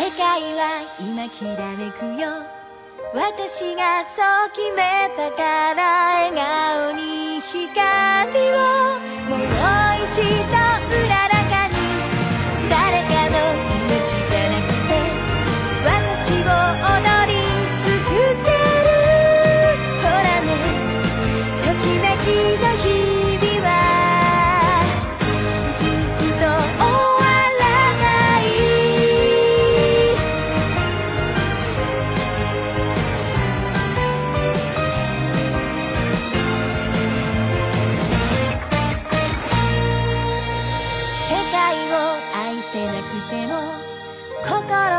世界は今きらめくよ。私がそう決めたから笑顔。せなくても心